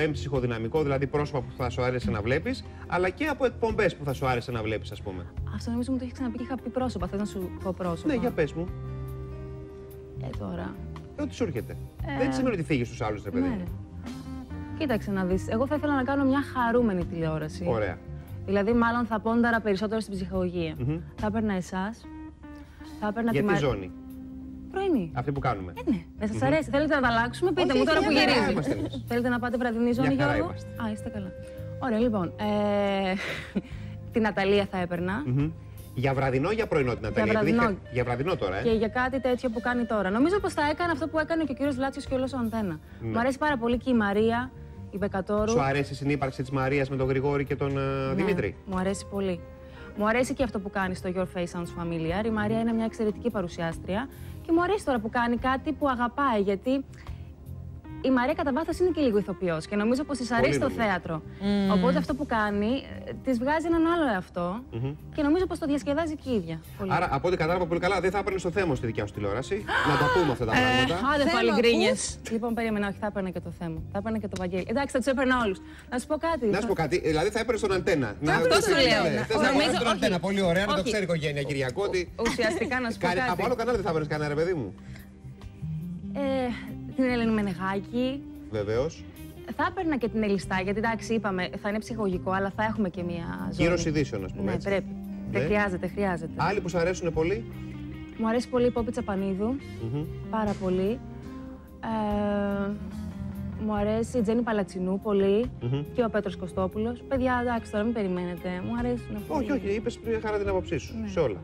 ε, ψυχοδυναμικό, δηλαδή πρόσωπα που θα σου άρεσε να βλέπεις, αλλά και από εκπομπές που θα σου άρεσε να βλέπεις, ας πούμε. Αυτό νομίζω μου το έχεις ξαναπεί και είχα πει πρόσωπα. Θέλω να σου πω πρόσωπα; Ναι, για πες μου. Ε, τώρα. Ε, Ό,τι σου έρχεται. Δεν σημαίνει ότι φύγει στους άλλους, ρε παιδί. Ναι. μου. Κοίταξε να δεις. Εγώ θα ήθελα να κάνω μια χαρούμενη τηλεόραση. Ωραία. Δηλαδή, μάλλον θα πόνταρα περισσότερο στην ψυχολογία. Μμμ. Θα έπαιρνα εσάς. Θα έπαιρνα Για τη τη Μα- ζώνη. Πρωινή. Αυτή που κάνουμε. Ε, ναι. Δεν σας αρέσει. Θέλετε να τα αλλάξουμε, πείτε Όχι, μου τώρα όχι, που μια χαρά γυρίζει. είμαστε εμείς. Θέλετε να πάτε βραδινή ζώνη, Μια χαρά Γιώργο. είμαστε. Α, είστε καλά. Ωραία, λοιπόν. Ε, την Αταλία θα έπαιρνα. Μμμ. Για βραδινό ή για πρωινό την Αταλία. επειδή βραδινό. είχε- Για βραδινό τώρα, ε. Και για κάτι τέτοιο που κάνει τώρα. Νομίζω πως θα έκανε αυτό που έκανε και ο κύριος Βλάτσιος και όλος ο Αντένα. Ναι. Μου αρέσει πάρα πολύ και η Μαρία, η Μπεκατόρου. Σου αρέσει η συνύπαρξη της Μαρίας με τον Γρηγόρη και τον ε, Ναι, Δημήτρη; Μου αρέσει πολύ. Μου αρέσει και αυτό που κάνεις στο Your Face Sounds Familiar. Η Μαρία είναι μια εξαιρετική παρουσιάστρια και μου αρέσει τώρα που κάνει κάτι που αγαπάει γιατί η Μαρία κατά βάθος είναι και λίγο ηθοποιός και νομίζω πως της αρέσει το νομίζω. θέατρο. Οπότε αυτό που κάνει της βγάζει έναν άλλο εαυτό και νομίζω πως το διασκεδάζει και η ίδια. Πολύ. Άρα, από ό,τι κατάλαβα πολύ καλά, δεν θα έπαιρνε το θέμα στη δικιά σου τηλεόραση. να τα πούμε αυτά τα πράγματα. Άντε Θέμα πάλι γκρίνιες. ακούς; Λοιπόν, περίμενα, όχι, θα έπαιρνα και το θέμα. Θα έπαιρνα και το Βαγγέλη. Εντάξει, θα τους έπαιρνα όλους. Να σου πω κάτι. Να σου πω κάτι, δηλαδή θα έπαιρνε τον αντένα. Να αυτό σου λέω. Θε να Νομίζω- πάρει τον όχι. αντένα. Πολύ ωραία, να το Όχι. ξέρει η οικογένεια Κυριακό. Ότι... Ουσιαστικά να σου πω Κα- Από άλλο κάτι. κανάλι δεν θα έπαιρνες κανένα, ρε παιδί μου. Ε, την Ελένη Μενεγάκη. Βεβαίως. Θα έπαιρνα και την Ελιστά, γιατί εντάξει, είπαμε, θα είναι ψυχολογικό, αλλά θα έχουμε και μία ζώνη. Κύρο ειδήσεων, ας πούμε. Ναι, έτσι. πρέπει. Ναι. Δεν χρειάζεται, χρειάζεται. Άλλοι που σου αρέσουν πολύ; Μου αρέσει πολύ η Πόπη Τσαπανίδου. Μμμ. Πάρα πολύ. Ε, μου αρέσει η Τζέννη Παλατσινού πολύ. Μμμ. Και ο Πέτρος Κωστόπουλος. Παιδιά, εντάξει, τώρα μην περιμένετε. Μου αρέσουν. Όχι, πολύ. όχι, είπες πριν χαρά την άποψή σου. Ναι. Σε όλα.